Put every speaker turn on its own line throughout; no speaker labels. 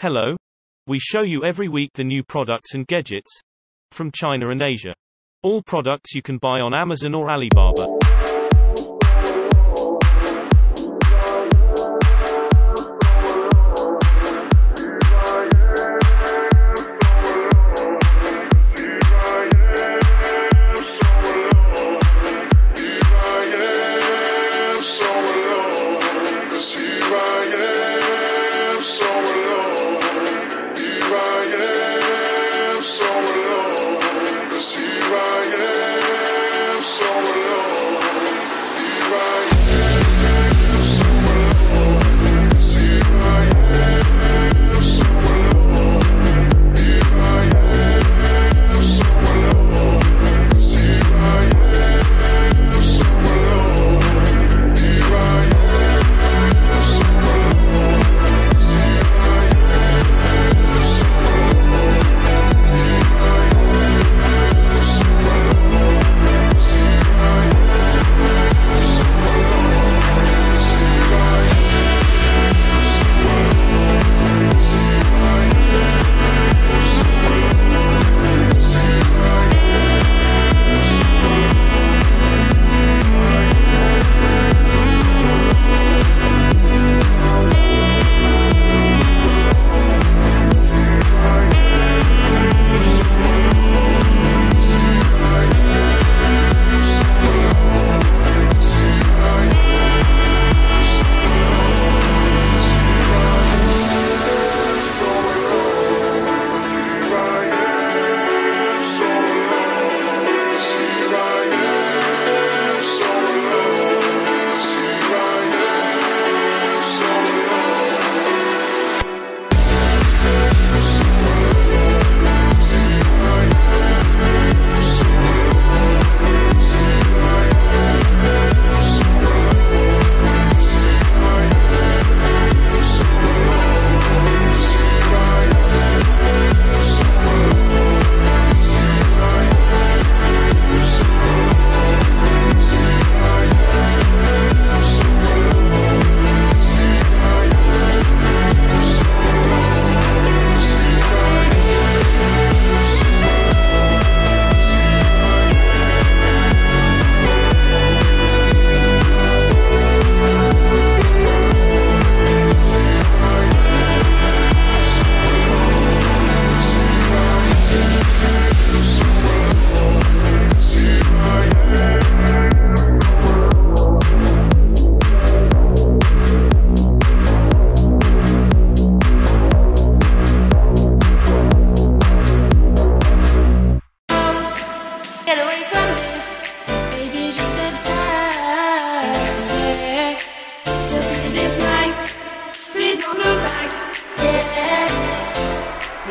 Hello. We show you every week the new products and gadgets from China and Asia. All products you can buy on Amazon or Alibaba.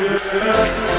Yeah.